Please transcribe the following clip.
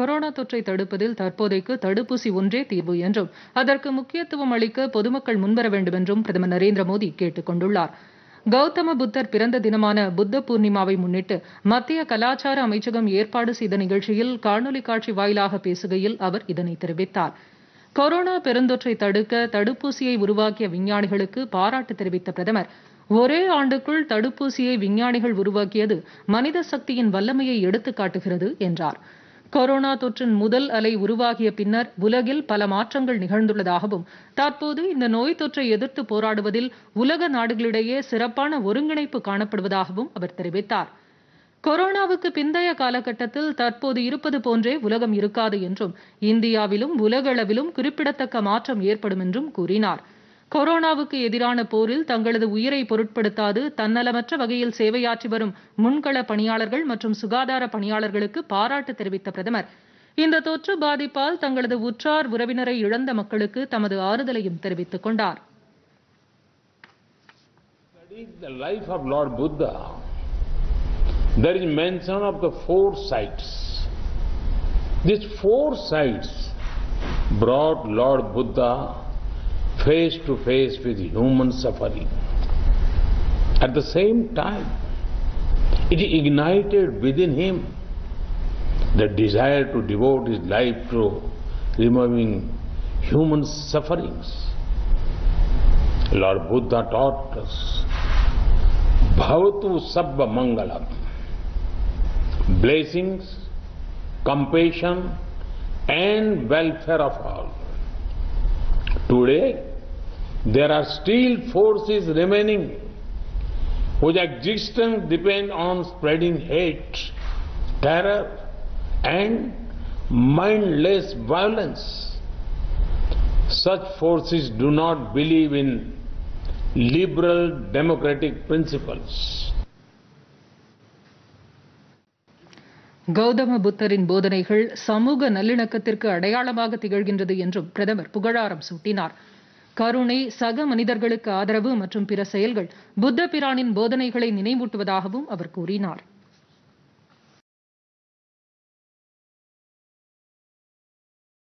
Corona தொற்றை தடுப்பதில் தற்போதைக்கு தடுப்பூசி ஒன்றே தீர்வு என்றும் அதற்கு முக்கியத்துவம் அளிக்க பொதுமக்கள் முன்வர வேண்டும் என்றும் பிரதமர் நரேந்திர மோடி கேட்டுக் கொண்டுள்ளார். கௌதம புத்தர் பிறந்த தினமான புத்த பூர்ணிமாவை முன்னிட்டு மத்திய கலாச்சார அமைச்சகம் ஏற்பாடு செய்த நிகழ்ச்சியில் காணொலி காட்சி வாயிலாக பேசுகையில் அவர் இதனை தெரிவித்தார். கொரோனா பெருந்தொற்றை தடுக்க தடுப்பூசியை உருவாக்கிய விஞ்ஞானிகளுக்கு பாராட்டு தெரிவித்த பிரதமர் ஒரே ஆண்டுக்குள் தடுப்பூசியை விஞ்ஞானிகள் உருவாக்கியது மனித சக்தியின் வல்லமையை எடுத்துக்காட்டுகிறது என்றாா் கொரோனா தொற்றின் முதல் அலை உருவாகிய பின்னர் உலகில் பல மாற்றங்கள் நிகழ்ந்துள்ளதாகவும் தற்போது இந்த நோய் தொற்றை எதிர்த்து போராடுவதில் உலக நாடுகளிடையே சிறப்பான ஒருங்கிணைப்பு காணப்படுவதாகவும் அவர் தெரிவித்தார். கொரோனாவுக்கு பிந்தைய காலகட்டத்தில் தற்போது இருப்பது போன்றே உலகம் இருக்காது என்றும் இந்தியாவிலும் உலகளவிலும் குறிப்பிடத்தக்க மாற்றம் ஏற்படும் என்றும் கூறினார். கொரோனாவுக்கு எதிரான போரில் தங்களது உயிரை பொருட்படுத்தாது தன்னலமற்ற வகையில் சேவையாற்றி வரும் முன்கள பணியாளர்கள் மற்றும் சுகாதார பணியாளர்களுக்கு பாராட்டு தெரிவித்த பிரதமர். இந்த தொற்று பாதிப்பால் தங்களது உற்றார் உறவினரை இழந்த மக்களுக்கு தமது ஆறுதலையும் தெரிவித்துக் கொண்டார். There is mention of the four sights. These four sights brought Lord Buddha face to face with human suffering. At the same time, it ignited within him the desire to devote his life to removing human sufferings. Lord Buddha taught us Bhavatu Sabba Mangalam. Blessings, compassion, and welfare of all. Today, there are still forces remaining whose existence depend on spreading hate, terror, and mindless violence. Such forces do not believe in liberal democratic principles. Gautama புத்தரின் போதனைகள் சமூக நல்லிணக்கத்திற்கு அடையாளமாக திகழ்கின்றது என்றும் பிரதமர் புகழாரம் சூட்டினார் கருணை சக மனிதர்களுக்கு ஆதரவு மற்றும் பிற செயல்கள் புத்த பிரானின் போதனைகளை நினைவூட்டுவதாகவும் அவர் கூறினார்.